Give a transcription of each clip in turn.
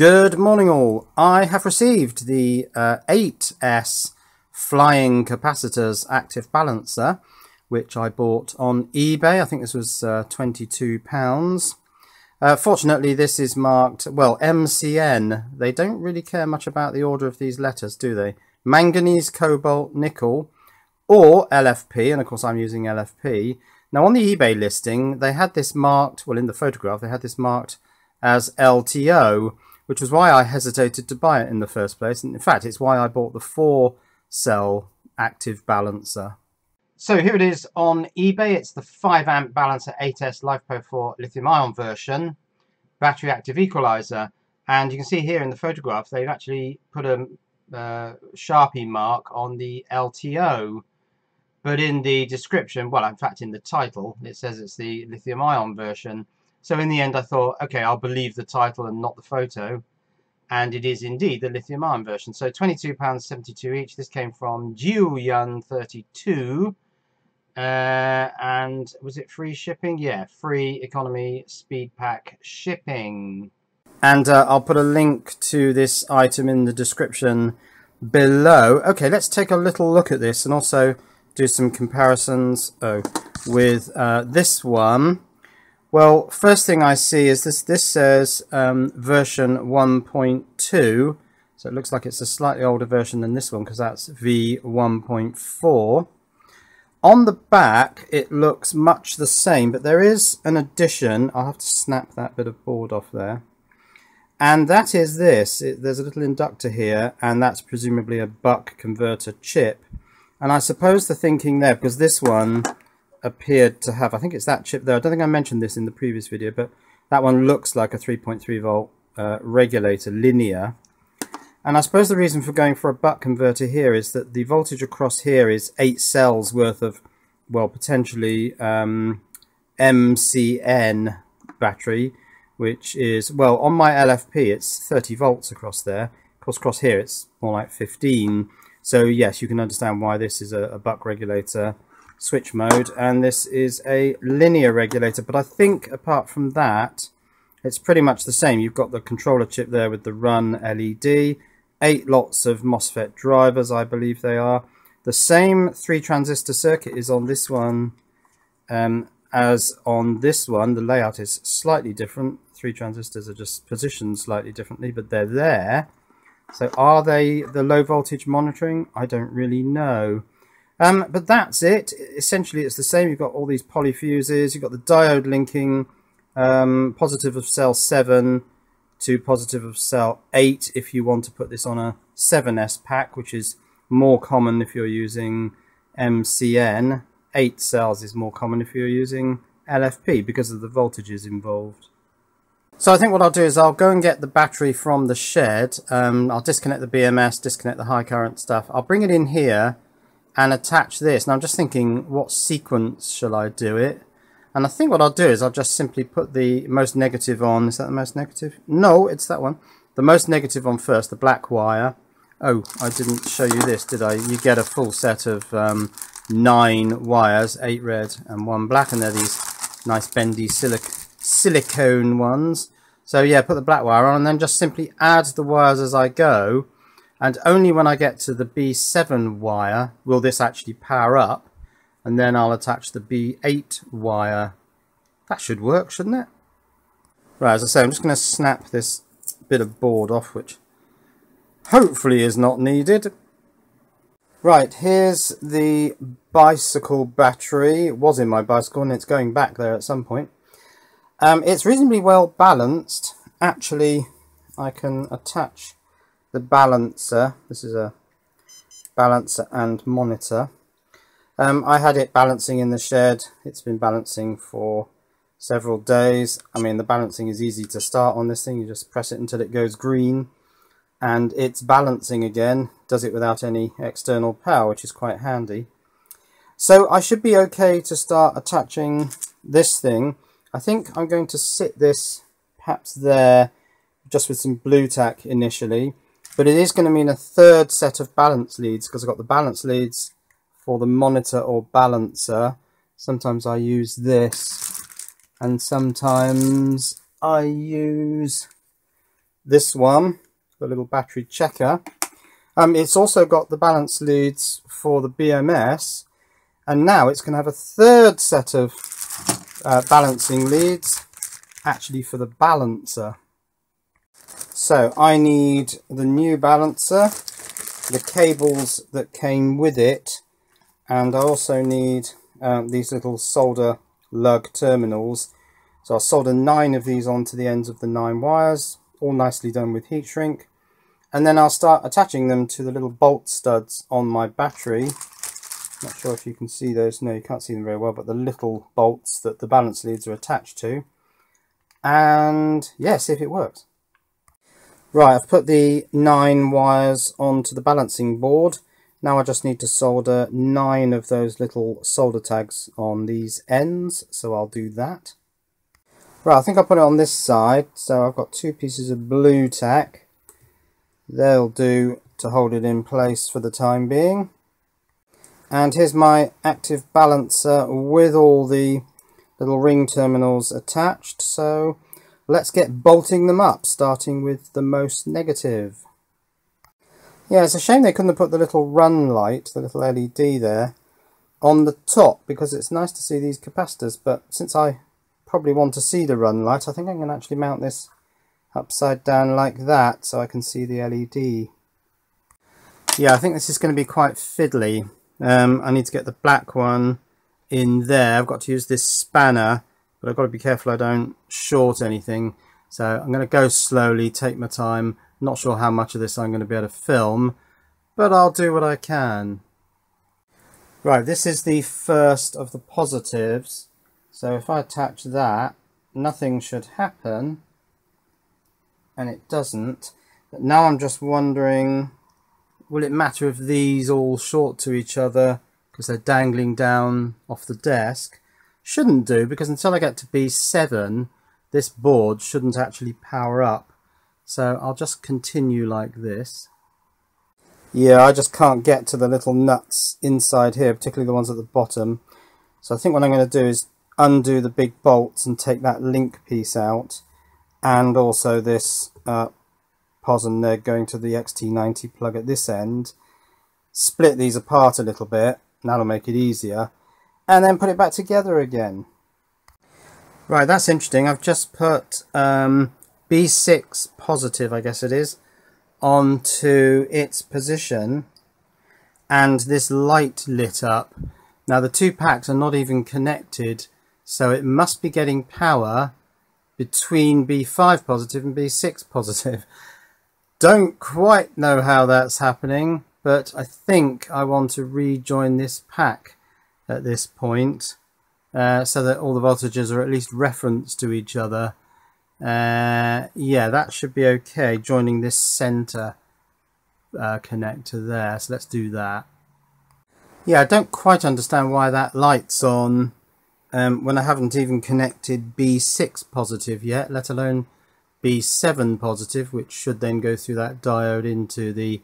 Good morning all. I have received the uh, 8S Flying Capacitors Active Balancer, which I bought on eBay. I think this was uh, £22. Uh, fortunately, this is marked, well, MCN. They don't really care much about the order of these letters, do they? Manganese, cobalt, nickel, or LFP, and of course I'm using LFP. Now on the eBay listing, they had this marked, well in the photograph, they had this marked as LTO, which was why I hesitated to buy it in the first place. And in fact, it's why I bought the four cell active balancer. So here it is on eBay. It's the 5 amp balancer 8S LiFePO 4 lithium ion version, battery active equalizer. And you can see here in the photograph, they've actually put a uh, Sharpie mark on the LTO. But in the description, well, in fact, in the title, it says it's the lithium ion version. So in the end I thought, okay, I'll believe the title and not the photo. And it is indeed the lithium ion version. So £22.72 each. This came from Jiuyun32. Uh, and was it free shipping? Yeah, free economy speed pack shipping. And uh, I'll put a link to this item in the description below. Okay, let's take a little look at this and also do some comparisons oh, with uh, this one. Well, first thing I see is this, this says um, version 1.2, so it looks like it's a slightly older version than this one because that's V1.4. On the back, it looks much the same, but there is an addition. I'll have to snap that bit of board off there. And that is this. It, there's a little inductor here, and that's presumably a buck converter chip. And I suppose the thinking there, because this one appeared to have, I think it's that chip there. I don't think I mentioned this in the previous video, but that one looks like a 3.3 volt uh, regulator, linear. And I suppose the reason for going for a buck converter here is that the voltage across here is 8 cells worth of, well, potentially um, MCN battery, which is, well, on my LFP it's 30 volts across there. Of course, across here it's more like 15. So yes, you can understand why this is a, a buck regulator switch mode and this is a linear regulator. But I think apart from that it's pretty much the same. You've got the controller chip there with the run LED eight lots of MOSFET drivers I believe they are. The same three transistor circuit is on this one um, as on this one. The layout is slightly different. Three transistors are just positioned slightly differently but they're there. So are they the low voltage monitoring? I don't really know um, but that's it. Essentially, it's the same. You've got all these polyfuses. You've got the diode linking um, positive of cell 7 to positive of cell 8 if you want to put this on a 7S pack, which is more common if you're using MCN. 8 cells is more common if you're using LFP because of the voltages involved. So I think what I'll do is I'll go and get the battery from the shed. Um, I'll disconnect the BMS, disconnect the high current stuff. I'll bring it in here and attach this. Now I'm just thinking, what sequence shall I do it? And I think what I'll do is I'll just simply put the most negative on. Is that the most negative? No, it's that one. The most negative on first, the black wire. Oh, I didn't show you this, did I? You get a full set of um, nine wires, eight red and one black, and they're these nice bendy silic silicone ones. So yeah, put the black wire on and then just simply add the wires as I go and only when I get to the B7 wire will this actually power up and then I'll attach the B8 wire. That should work, shouldn't it? Right, as I say, I'm just going to snap this bit of board off, which hopefully is not needed. Right, here's the bicycle battery. It was in my bicycle and it's going back there at some point. Um, it's reasonably well balanced. Actually, I can attach the balancer. This is a balancer and monitor. Um, I had it balancing in the shed. It's been balancing for several days. I mean, the balancing is easy to start on this thing. You just press it until it goes green and it's balancing again. Does it without any external power, which is quite handy. So I should be okay to start attaching this thing. I think I'm going to sit this perhaps there just with some blue tack initially but it is going to mean a third set of balance leads because I've got the balance leads for the monitor or balancer. Sometimes I use this and sometimes I use this one, the little battery checker. Um, it's also got the balance leads for the BMS, and now it's going to have a third set of uh, balancing leads, actually for the balancer. So I need the new balancer, the cables that came with it, and I also need um, these little solder lug terminals. So I'll solder nine of these onto the ends of the nine wires, all nicely done with heat shrink. And then I'll start attaching them to the little bolt studs on my battery. Not sure if you can see those. No, you can't see them very well, but the little bolts that the balance leads are attached to. And see if it works. Right, I've put the nine wires onto the balancing board. Now I just need to solder nine of those little solder tags on these ends, so I'll do that. Right, I think I'll put it on this side, so I've got two pieces of blue tack. They'll do to hold it in place for the time being. And here's my active balancer with all the little ring terminals attached, so let's get bolting them up, starting with the most negative. Yeah, it's a shame they couldn't have put the little run light, the little LED there, on the top because it's nice to see these capacitors. But since I probably want to see the run light, I think I'm going to actually mount this upside down like that so I can see the LED. Yeah, I think this is going to be quite fiddly. Um, I need to get the black one in there. I've got to use this spanner, but I've got to be careful I don't short anything. So I'm going to go slowly, take my time, not sure how much of this I'm going to be able to film, but I'll do what I can. Right, this is the first of the positives. So if I attach that, nothing should happen. And it doesn't. But now I'm just wondering, will it matter if these all short to each other because they're dangling down off the desk? Shouldn't do, because until I get to B7, this board shouldn't actually power up. So I'll just continue like this. Yeah, I just can't get to the little nuts inside here, particularly the ones at the bottom. So I think what I'm going to do is undo the big bolts and take that link piece out. And also this uh, POSM there going to the XT90 plug at this end. Split these apart a little bit, that'll make it easier. And then put it back together again. Right, that's interesting. I've just put um, B6 positive, I guess it is, onto its position and this light lit up. Now the two packs are not even connected, so it must be getting power between B5 positive and B6 positive. Don't quite know how that's happening, but I think I want to rejoin this pack at this point uh, so that all the voltages are at least referenced to each other uh, yeah, that should be okay, joining this center uh, connector there. So let's do that. Yeah, I don't quite understand why that light's on um, when I haven't even connected B6 positive yet, let alone B7 positive, which should then go through that diode into the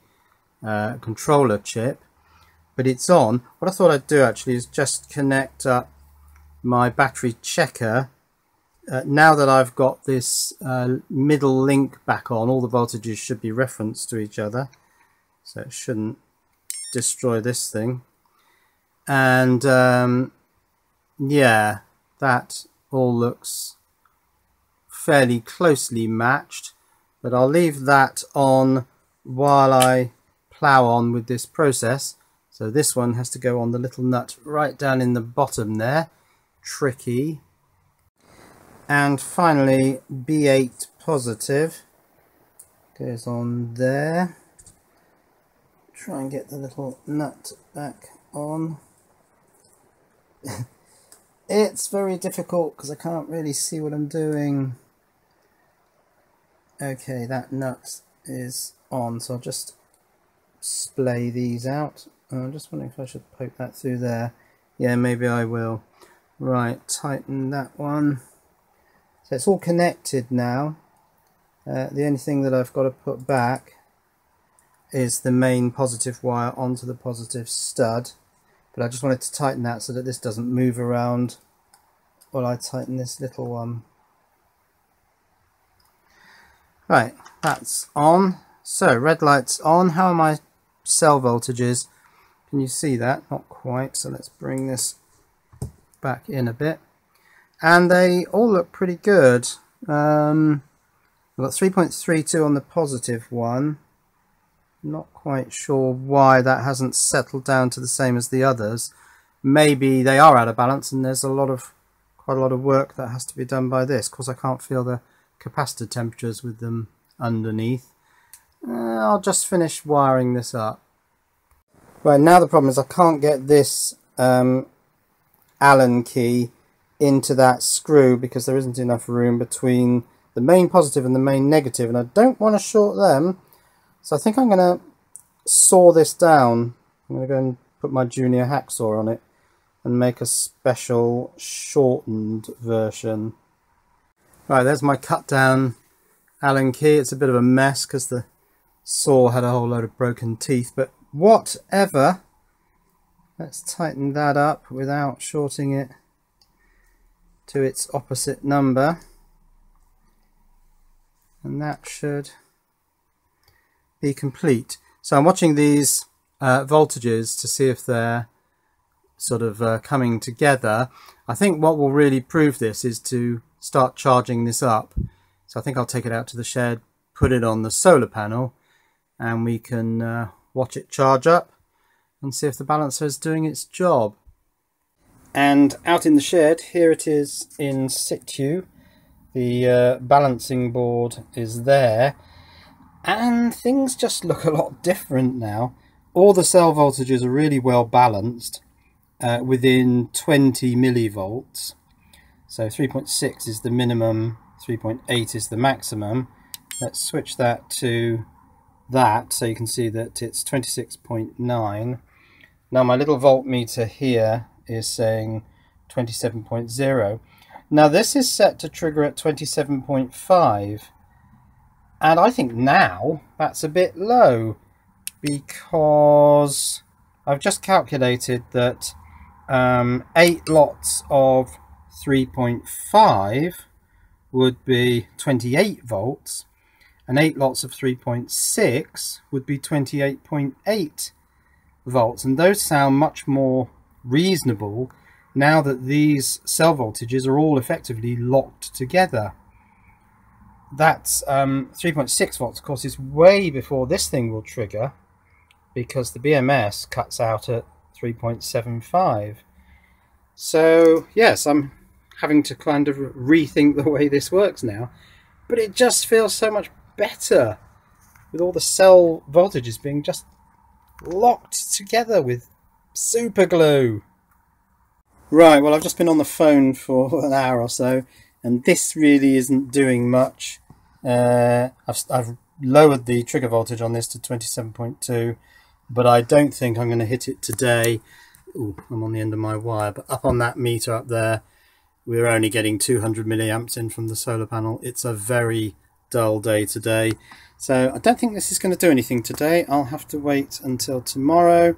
uh, controller chip. But it's on. What I thought I'd do actually is just connect up my battery checker uh, now that I've got this uh, middle link back on, all the voltages should be referenced to each other. So it shouldn't destroy this thing. And um, yeah, that all looks fairly closely matched. But I'll leave that on while I plow on with this process. So this one has to go on the little nut right down in the bottom there. Tricky. And finally, B8 positive goes on there. Try and get the little nut back on. it's very difficult because I can't really see what I'm doing. Okay, that nut is on, so I'll just splay these out. I'm just wondering if I should poke that through there. Yeah, maybe I will. Right, tighten that one. So it's all connected now. Uh, the only thing that I've got to put back is the main positive wire onto the positive stud. But I just wanted to tighten that so that this doesn't move around while I tighten this little one. Right, that's on. So, red light's on. How are my cell voltages? Can you see that? Not quite. So let's bring this back in a bit. And they all look pretty good. Um, I've got 3.32 on the positive one. Not quite sure why that hasn't settled down to the same as the others. Maybe they are out of balance and there's a lot of quite a lot of work that has to be done by this. Of course I can't feel the capacitor temperatures with them underneath. Uh, I'll just finish wiring this up. Right, now the problem is I can't get this um, Allen key into that screw because there isn't enough room between the main positive and the main negative and I don't want to short them so I think I'm going to saw this down. I'm going to go and put my junior hacksaw on it and make a special shortened version. Right, there's my cut down Allen key. It's a bit of a mess because the saw had a whole load of broken teeth, but whatever. Let's tighten that up without shorting it to its opposite number. And that should be complete. So I'm watching these uh, voltages to see if they're sort of uh, coming together. I think what will really prove this is to start charging this up. So I think I'll take it out to the shed, put it on the solar panel, and we can uh, watch it charge up and see if the balancer is doing its job. And out in the shed, here it is in situ. The uh, balancing board is there and things just look a lot different now. All the cell voltages are really well balanced uh, within 20 millivolts. So 3.6 is the minimum, 3.8 is the maximum. Let's switch that to that so you can see that it's 26.9. Now my little voltmeter here is saying 27.0. Now this is set to trigger at 27.5 and I think now that's a bit low because I've just calculated that um, 8 lots of 3.5 would be 28 volts and 8 lots of 3.6 would be 28.8 volts and those sound much more reasonable now that these cell voltages are all effectively locked together that's um, 3.6 volts, of course, is way before this thing will trigger because the BMS cuts out at 3.75. So, yes, I'm having to kind of rethink the way this works now, but it just feels so much better with all the cell voltages being just locked together with super glue. Right, well, I've just been on the phone for an hour or so and this really isn't doing much. Uh, I've, I've lowered the trigger voltage on this to 27.2 but I don't think I'm going to hit it today. Ooh, I'm on the end of my wire, but up on that meter up there, we're only getting 200 milliamps in from the solar panel. It's a very dull day today. So I don't think this is going to do anything today. I'll have to wait until tomorrow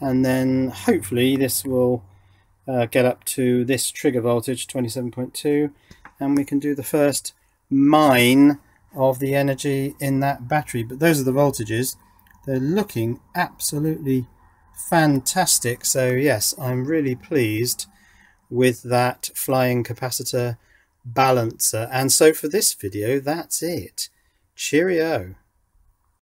and then hopefully this will uh, get up to this trigger voltage 27.2 and we can do the first mine of the energy in that battery but those are the voltages they're looking absolutely fantastic so yes I'm really pleased with that flying capacitor balancer. And so for this video that's it. Cheerio